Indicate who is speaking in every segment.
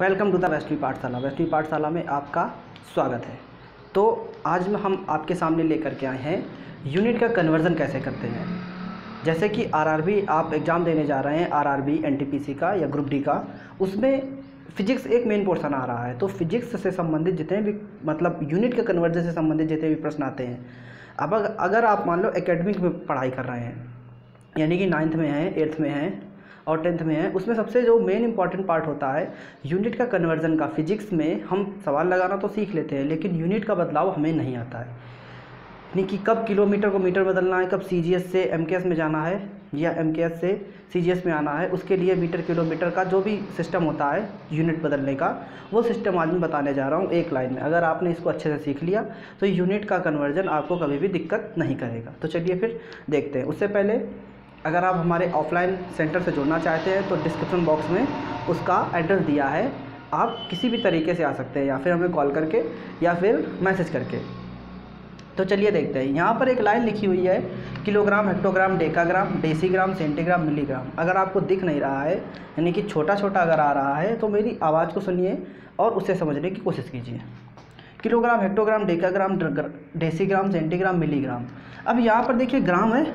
Speaker 1: Welcome to the वेस्टवी पाठशाला। वेस्टवी पाठशाला में आपका स्वागत है। तो आज हम आपके सामने लेकर के आए हैं, यूनिट का कन्वर्ज़न कैसे करते हैं? जैसे कि आरआरबी आप एग्ज़ाम देने जा रहे हैं आरआरबी एनटीपीसी का या ग्रुप डी का, उसमें फिजिक्स एक मेन पोर्शन आ रहा है। तो फिजिक्स से संबंधित जितने भी मतलब यूनिट के कन्वर्जन से संबंधित जितने भी प्रश्न आते हैं, अब अगर आप मान लो एकेडमिक में पढ़ाई कर रहे हैं, यानी कि नाइन्थ में हैं एट्थ में है और टेंथ में है, उसमें सबसे जो मेन इंपॉर्टेंट पार्ट होता है यूनिट का कन्वर्जन का। फिजिक्स में हम सवाल लगाना तो सीख लेते हैं, लेकिन यूनिट का बदलाव हमें नहीं आता है। यानी कि कब किलोमीटर को मीटर बदलना है, कब सीजीएस से एम में जाना है, या एम से सीजीएस में आना है, उसके लिए मीटर किलोमीटर का जो भी सिस्टम होता है यूनिट बदलने का, वो सिस्टम आज मैं बताने जा रहा हूँ एक लाइन में। अगर आपने इसको अच्छे से सीख लिया तो यूनिट का कन्वर्जन आपको कभी भी दिक्कत नहीं करेगा। तो चलिए फिर देखते हैं। उससे पहले अगर आप हमारे ऑफलाइन सेंटर से जुड़ना चाहते हैं तो डिस्क्रिप्शन बॉक्स में उसका एड्रेस दिया है। आप किसी भी तरीके से आ सकते हैं, या फिर हमें कॉल करके, या फिर मैसेज करके। तो चलिए देखते हैं। यहाँ पर एक लाइन लिखी हुई है, kilogram, hectogram, decagram, decigram, centigram, milligram. अगर आपको दिख नहीं रहा है, यानी कि छोटा छोटा अगर आ रहा है तो मेरी आवाज़ को सुनिए और उसे समझने की कोशिश कीजिए। Kilogram, hectogram, decagram decigram, centigram, milligram. अब यहाँ पर देखिए, ग्राम है।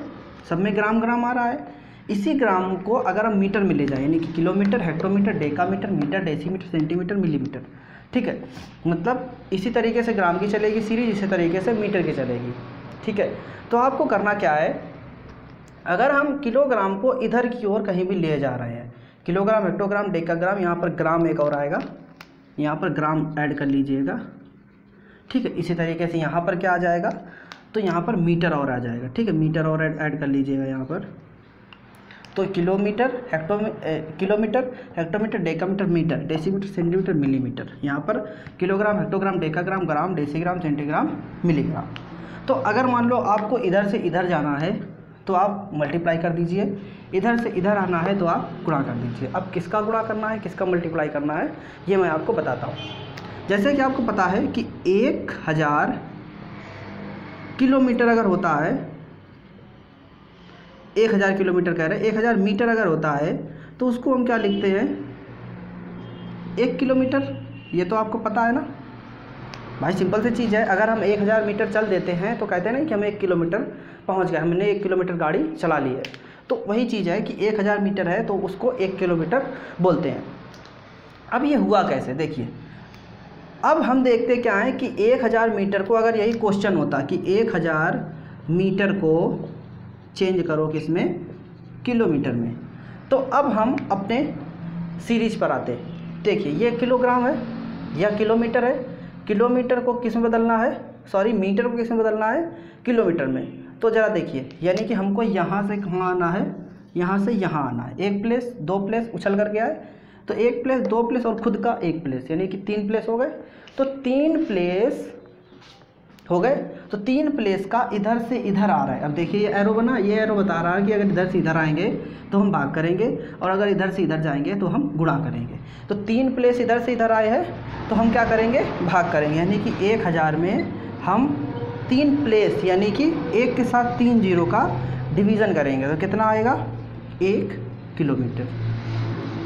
Speaker 1: सब में ग्राम ग्राम आ रहा है। इसी ग्राम को अगर हम मीटर में ले जाए, यानी कि kilometre, hectometre, decametre, metre, decimetre, centimetre, millimetre, ठीक है? मतलब इसी तरीके से ग्राम की चलेगी सीरीज़, इसी तरीके से मीटर की चलेगी, ठीक है? तो आपको करना क्या है? अगर हम किलोग्राम को इधर की ओर कहीं भी ले जा रहे हैं, किलोग्राम, हेक्टोग्राम, डेकाग्राम, यहाँ पर ग्राम एक और आएगा। यहाँ पर ग्राम ऐड कर लीजिएगा, ठीक है? इसी तरीके से यहाँ पर क्या आ जाएगा? तो यहाँ पर मीटर और आ जाएगा, ठीक है? मीटर और ऐड कर लीजिएगा यहाँ पर। तो kilometre hecto kilometre hectometre decametre metre decimetre centimetre millimetre यहाँ पर kilogram hectogram decagram gram decigram centigram milligram तो अगर मान लो आपको इधर से इधर जाना है तो आप मल्टीप्लाई कर दीजिए। इधर से इधर आना है तो आप गुणा कर दीजिए। अब किसका गुणा करना है, किसका मल्टीप्लाई करना है, ये मैं आपको बताता हूँ। जैसे कि आपको पता है कि एक हज़ार किलोमीटर अगर होता है, एक हज़ार किलोमीटर कह रहे हैं, एक हज़ार मीटर अगर होता है तो उसको हम क्या लिखते हैं? एक किलोमीटर? ये तो आपको पता है ना? भाई, सिंपल सी चीज़ है। अगर हम एक हज़ार मीटर चल देते हैं तो कहते हैं ना कि हम एक किलोमीटर पहुँच गए, हमने एक किलोमीटर गाड़ी चला ली है। तो वही चीज़ है कि एक हज़ार मीटर है तो उसको एक किलोमीटर बोलते हैं। अब ये हुआ कैसे? देखिए अब हम देखते क्या है कि एक हज़ार मीटर को अगर यही क्वेश्चन होता कि एक हज़ार मीटर को चेंज करो किसमें? किलोमीटर में। तो अब हम अपने सीरीज़ पर आते देखिए, ये किलोग्राम है या किलोमीटर है। किलोमीटर को किसमें बदलना है? सॉरी मीटर को किसमें बदलना है? किलोमीटर में। तो ज़रा देखिए, यानी कि हमको यहाँ से कहाँ आना है? यहाँ से यहाँ आना है। एक प्लेस दो प्लेस उछल कर गया आए। तो एक प्लेस, दो प्लेस और खुद का एक प्लेस, यानी कि तीन प्लेस हो गए। तो तीन प्लेस हो गए। तो तीन प्लेस का इधर से इधर आ रहा है। अब देखिए, ये एरो बना, ये एरो बता रहा है कि अगर इधर से इधर आएँगे तो हम भाग करेंगे और अगर इधर से इधर जाएँगे तो हम गुणा करेंगे। तो तीन प्लेस इधर से इधर आए हैं तो हम क्या करेंगे? भाग करेंगे। यानी कि एक हज़ार में हम तीन प्लेस, यानी कि एक के साथ तीन ज़ीरो का डिवीज़न करेंगे। तो कितना आएगा? एक किलोमीटर।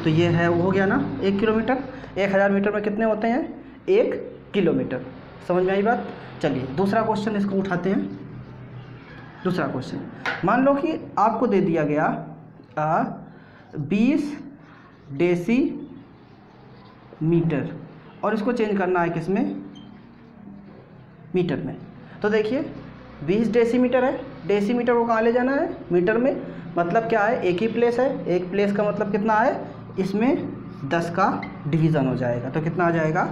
Speaker 1: तो ये है वो हो गया ना एक किलोमीटर। एक हज़ार मीटर में कितने होते हैं? एक किलोमीटर। समझ में आई बात? चलिए दूसरा क्वेश्चन इसको उठाते हैं। दूसरा क्वेश्चन मान लो कि आपको दे दिया गया आ, बीस डेसी मीटर। और इसको चेंज करना है किसमें मीटर में। तो देखिए बीस डेसीमीटर है। डेसीमीटर को कहाँ ले जाना है? मीटर में। मतलब क्या है? एक ही प्लेस है। एक प्लेस का मतलब कितना है? इसमें दस का डिवीज़न हो जाएगा। तो कितना आ जाएगा?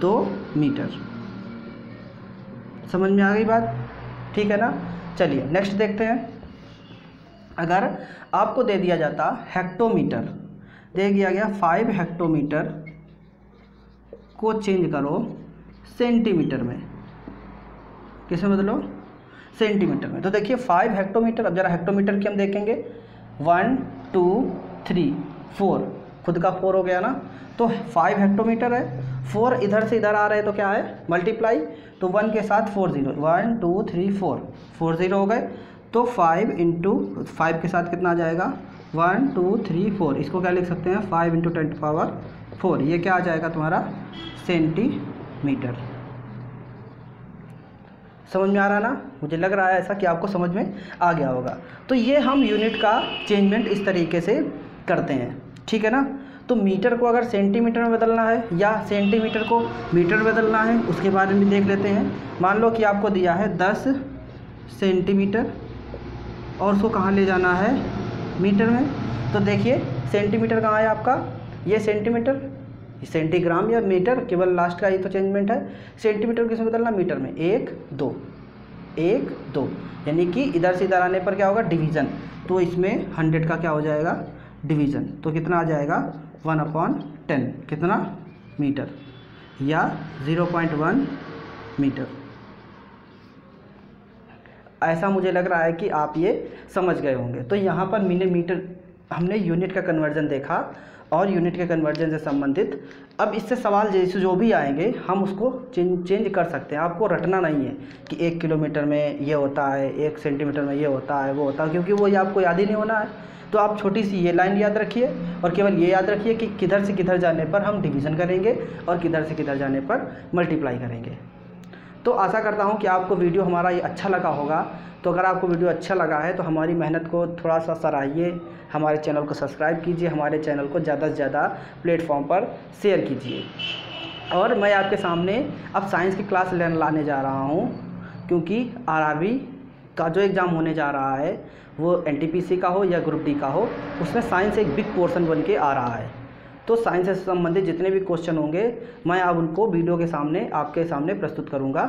Speaker 1: दो मीटर। समझ में आ गई बात? ठीक है ना? चलिए नेक्स्ट देखते हैं। अगर आपको दे दिया जाता हेक्टोमीटर दे दिया गया फाइव हेक्टोमीटर को चेंज करो सेंटीमीटर में। किसमें बदलो? सेंटीमीटर में। तो देखिए फाइव हेक्टोमीटर अब जरा हेक्टोमीटर की हम देखेंगे। वन टू थ्री फोर खुद का फोर हो गया ना तो फाइव हेक्टोमीटर है। फोर इधर से इधर आ रहे हैं तो क्या है? मल्टीप्लाई तो वन के साथ four zero one two three four four zero हो गए तो फाइव इंटू फाइव के साथ कितना आ जाएगा? वन टू थ्री फोर इसको क्या लिख सकते हैं? Five into ten power four ये क्या आ जाएगा तुम्हारा? सेंटीमीटर समझ में आ रहा ना? मुझे लग रहा है ऐसा कि आपको समझ में आ गया होगा। तो ये हम यूनिट का चेंजमेंट इस तरीके से करते हैं। ठीक है ना? तो मीटर को अगर सेंटीमीटर में बदलना है या सेंटीमीटर को मीटर बदलना है, उसके बारे में देख लेते हैं। मान लो कि आपको दिया है दस सेंटीमीटर और उसको कहाँ ले जाना है? मीटर में। तो देखिए, सेंटीमीटर कहाँ है आपका? ये सेंटीमीटर सेंटीग्राम या मीटर, केवल लास्ट का ही तो चेंजमेंट है। सेंटीमीटर किसमें बदलना? मीटर में। एक, दो। एक, दो। यानी कि इधर से इधर आने पर क्या होगा? डिवीज़न तो इसमें हंड्रेड का क्या हो जाएगा? डिवीज़न। तो कितना आ जाएगा? One upon ten. कितना? मीटर। या ज़ीरो पॉइंट वन मीटर। ऐसा मुझे लग रहा है कि आप ये समझ गए होंगे। तो यहाँ पर मिली मीटर, हमने यूनिट का कन्वर्जन देखा और यूनिट के कन्वर्जन से संबंधित। अब इससे सवाल जैसे जो भी आएँगे, हम उसको चेंज चेंज कर सकते हैं। आपको रटना नहीं है कि एक किलोमीटर में ये होता है, एक सेंटीमीटर में ये होता है, वो होता है, क्योंकि वो आपको याद ही नहीं होना है। तो आप छोटी सी ये लाइन याद रखिए और केवल ये याद रखिए कि किधर से किधर जाने पर हम डिवीज़न करेंगे और किधर से किधर जाने पर मल्टीप्लाई करेंगे। तो आशा करता हूँ कि आपको वीडियो हमारा ये अच्छा लगा होगा। तो अगर आपको वीडियो अच्छा लगा है तो हमारी मेहनत को थोड़ा सा सराहिए। हमारे चैनल को सब्सक्राइब कीजिए, हमारे चैनल को ज़्यादा से ज़्यादा प्लेटफॉर्म पर शेयर कीजिए। और मैं आपके सामने अब साइंस की क्लास लाने जा रहा हूँ, क्योंकि आरआरबी का जो एग्ज़ाम होने जा रहा है, वो एनटीपीसी का हो या ग्रुप डी का हो, उसमें साइंस एक बिग पोर्सन बन के आ रहा है। तो साइंस से संबंधित जितने भी क्वेश्चन होंगे, मैं अब उनको वीडियो के सामने, आपके सामने प्रस्तुत करूँगा।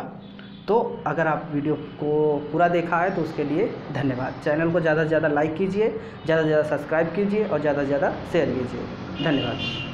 Speaker 1: तो अगर आप वीडियो को पूरा देखा है तो उसके लिए धन्यवाद। चैनल को ज़्यादा से ज़्यादा लाइक कीजिए, ज़्यादा से ज़्यादा सब्सक्राइब कीजिए और ज़्यादा से ज़्यादा शेयर कीजिए। धन्यवाद।